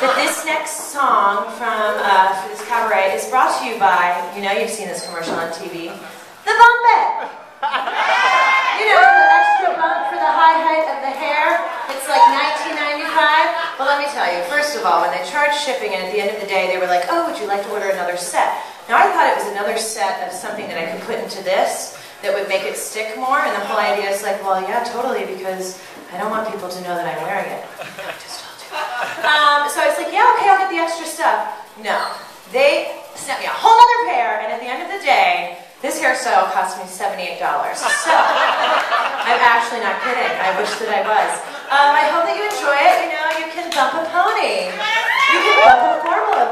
this next song from uh, this cabaret is brought to you by, you know, you've seen this commercial on TV, the Bump It. You know, the extra bump for the high height of the hair. It's like 1995. Well, let me tell you. First of all, when they charged shipping, and at the end of the day, they were like, "Oh, would you like to order another set?" Now I thought it was another set of something that I could put into this that would make it stick more. And the whole idea is like, well, yeah, totally, because I don't want people to know that I'm wearing it. I just told you. Um, so I was like, yeah, okay, I'll get the extra stuff. No, they sent me a whole other pair, and at the end of the day, this hair hairstyle cost me $78. So, I'm actually not kidding. I wish that I was. Um, I hope that you enjoy it. You know, you can bump a pony. You can bump a formal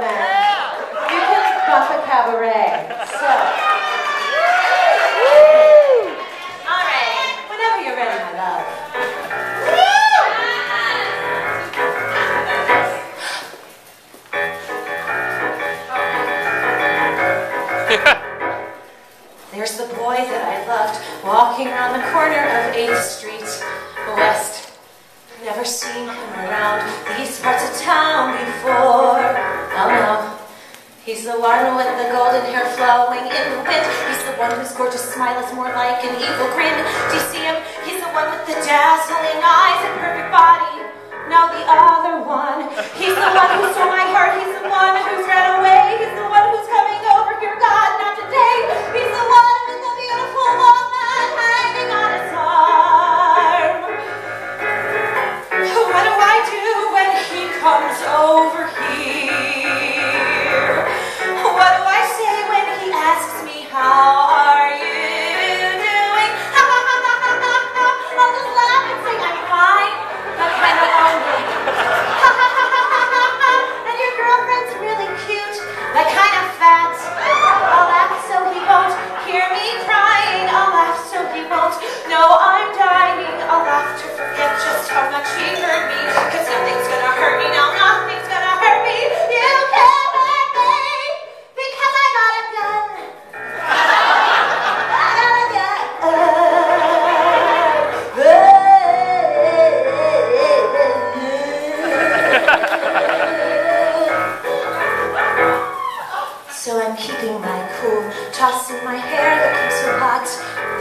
boy that I loved walking around the corner of 8th Street West. Never seen him around these parts of town before. Oh no. He's the one with the golden hair flowing in the wind. He's the one whose gorgeous smile is more like an evil grin. Do you see him? He's the one with the dazzling eyes and perfect body. No, the other one. He's the one who stole my heart. He's the one who's ran away.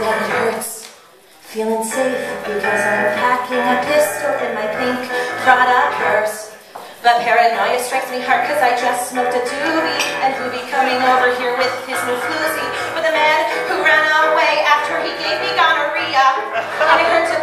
It hurts. Feeling safe because I'm packing a pistol in my pink Prada purse. But paranoia strikes me hard because I just smoked a doobie and who be coming over here with his new floozy with a man who ran away after he gave me gonorrhea and it hurt to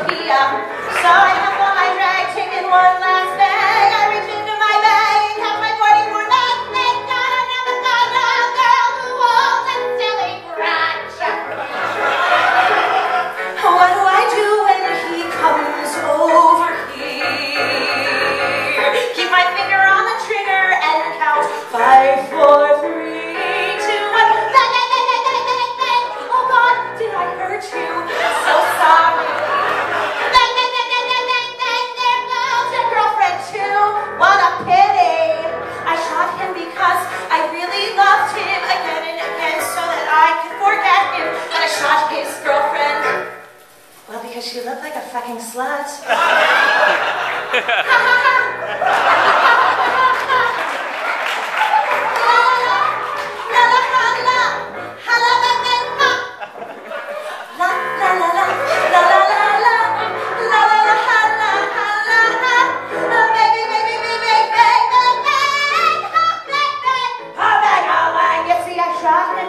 fucking slut.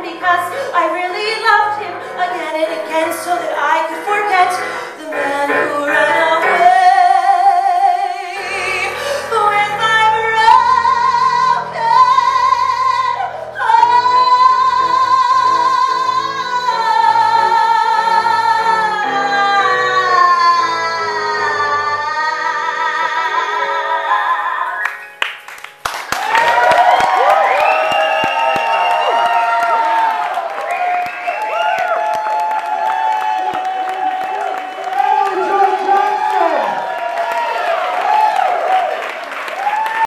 Because I really loved him again and again so that I could